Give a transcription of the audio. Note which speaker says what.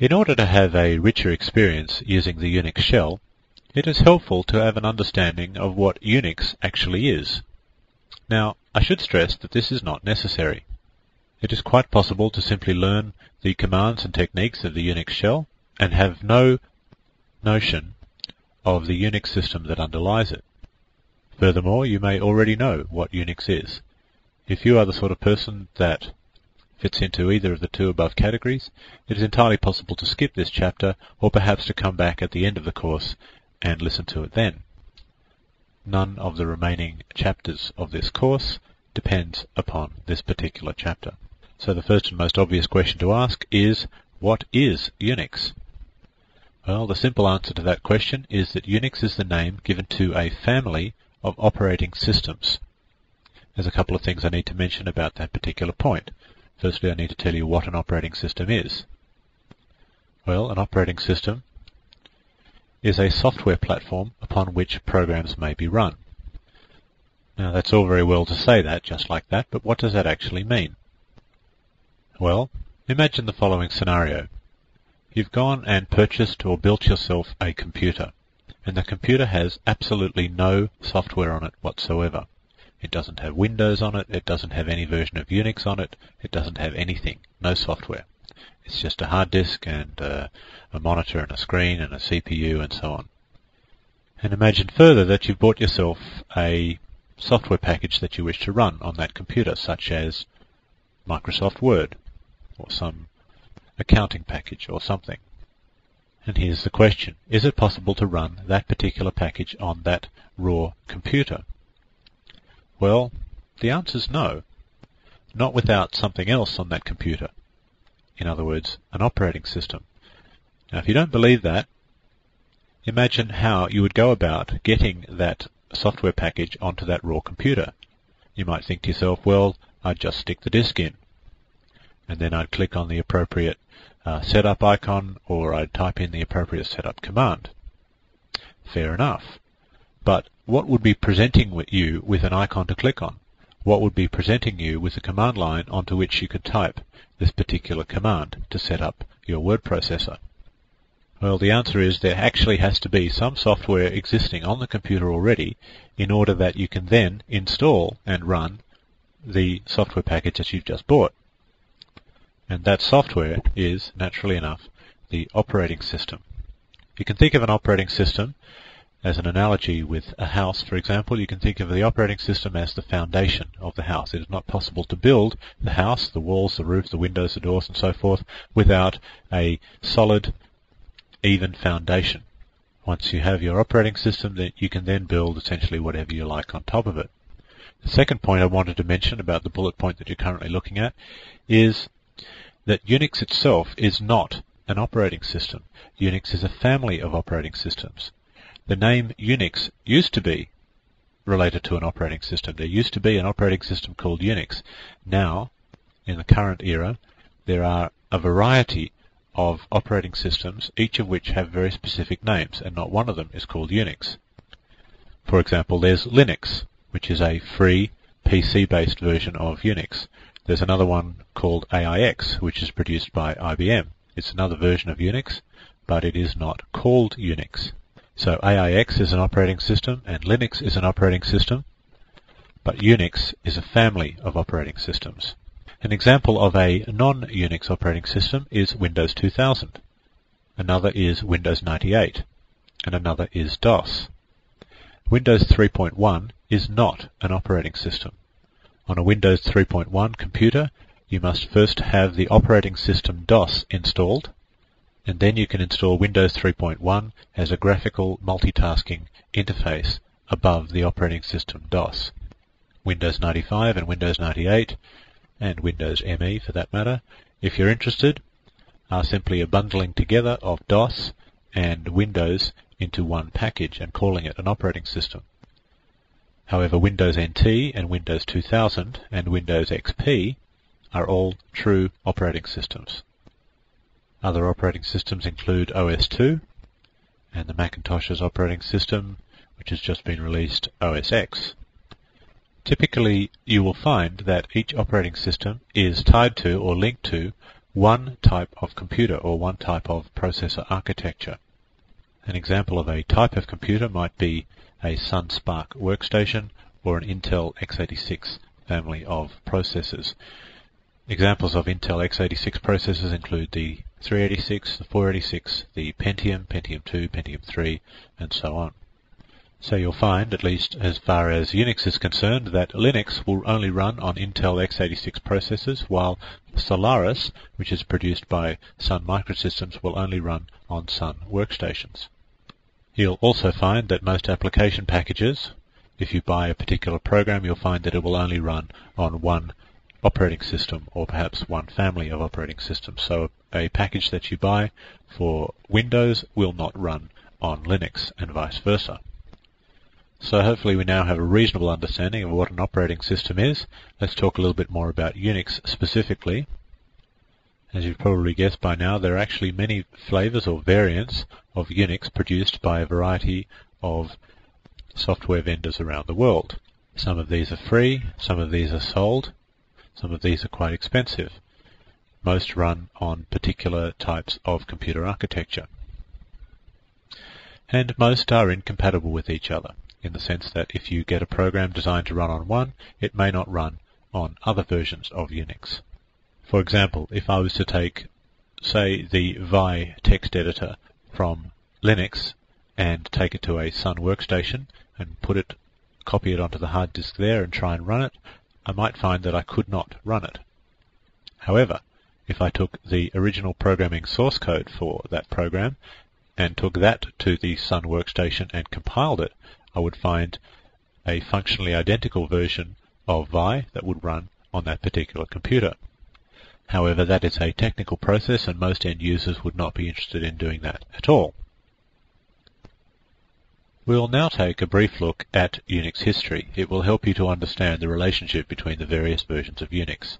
Speaker 1: In order to have a richer experience using the Unix shell, it is helpful to have an understanding of what Unix actually is. Now, I should stress that this is not necessary. It is quite possible to simply learn the commands and techniques of the Unix shell and have no notion of the Unix system that underlies it. Furthermore, you may already know what Unix is. If you are the sort of person that fits into either of the two above categories, it is entirely possible to skip this chapter or perhaps to come back at the end of the course and listen to it then. None of the remaining chapters of this course depends upon this particular chapter. So the first and most obvious question to ask is, what is Unix? Well, the simple answer to that question is that Unix is the name given to a family of operating systems. There's a couple of things I need to mention about that particular point. Firstly, I need to tell you what an operating system is. Well, an operating system is a software platform upon which programs may be run. Now, that's all very well to say that, just like that, but what does that actually mean? Well, imagine the following scenario. You've gone and purchased or built yourself a computer, and the computer has absolutely no software on it whatsoever. It doesn't have Windows on it, it doesn't have any version of Unix on it, it doesn't have anything, no software. It's just a hard disk and uh, a monitor and a screen and a CPU and so on. And imagine further that you've bought yourself a software package that you wish to run on that computer, such as Microsoft Word or some accounting package or something. And here's the question. Is it possible to run that particular package on that raw computer? Well, the answer is no. Not without something else on that computer. In other words, an operating system. Now, if you don't believe that, imagine how you would go about getting that software package onto that raw computer. You might think to yourself, well, I'd just stick the disk in. And then I'd click on the appropriate uh, setup icon or I'd type in the appropriate setup command. Fair enough. But what would be presenting you with an icon to click on? What would be presenting you with a command line onto which you could type this particular command to set up your word processor? Well, the answer is there actually has to be some software existing on the computer already in order that you can then install and run the software package that you've just bought. And that software is, naturally enough, the operating system. You can think of an operating system as an analogy with a house, for example, you can think of the operating system as the foundation of the house. It is not possible to build the house, the walls, the roof, the windows, the doors, and so forth, without a solid, even foundation. Once you have your operating system, then you can then build essentially whatever you like on top of it. The second point I wanted to mention about the bullet point that you're currently looking at is that Unix itself is not an operating system. Unix is a family of operating systems. The name Unix used to be related to an operating system. There used to be an operating system called Unix. Now, in the current era, there are a variety of operating systems, each of which have very specific names, and not one of them is called Unix. For example, there's Linux, which is a free PC-based version of Unix. There's another one called AIX, which is produced by IBM. It's another version of Unix, but it is not called Unix. So AIX is an operating system and Linux is an operating system, but Unix is a family of operating systems. An example of a non-Unix operating system is Windows 2000. Another is Windows 98, and another is DOS. Windows 3.1 is not an operating system. On a Windows 3.1 computer, you must first have the operating system DOS installed, and then you can install Windows 3.1 as a graphical multitasking interface above the operating system DOS. Windows 95 and Windows 98 and Windows ME for that matter, if you're interested, are simply a bundling together of DOS and Windows into one package and calling it an operating system. However, Windows NT and Windows 2000 and Windows XP are all true operating systems. Other operating systems include OS2 and the Macintosh's operating system, which has just been released, OS X. Typically, you will find that each operating system is tied to or linked to one type of computer or one type of processor architecture. An example of a type of computer might be a Sun SPARC workstation or an Intel x86 family of processors. Examples of Intel x86 processors include the 386, the 486, the Pentium, Pentium 2, Pentium 3, and so on. So you'll find, at least as far as Unix is concerned, that Linux will only run on Intel x86 processors, while Solaris, which is produced by Sun Microsystems, will only run on Sun workstations. You'll also find that most application packages, if you buy a particular program, you'll find that it will only run on one operating system or perhaps one family of operating systems. So a package that you buy for Windows will not run on Linux and vice versa. So hopefully we now have a reasonable understanding of what an operating system is. Let's talk a little bit more about Unix specifically. As you've probably guessed by now, there are actually many flavors or variants of Unix produced by a variety of software vendors around the world. Some of these are free, some of these are sold, some of these are quite expensive. Most run on particular types of computer architecture. And most are incompatible with each other, in the sense that if you get a program designed to run on one, it may not run on other versions of Unix. For example, if I was to take, say, the Vi text editor from Linux and take it to a Sun workstation and put it, copy it onto the hard disk there and try and run it, I might find that I could not run it. However, if I took the original programming source code for that program and took that to the Sun workstation and compiled it, I would find a functionally identical version of Vi that would run on that particular computer. However, that is a technical process and most end users would not be interested in doing that at all. We'll now take a brief look at Unix history. It will help you to understand the relationship between the various versions of Unix.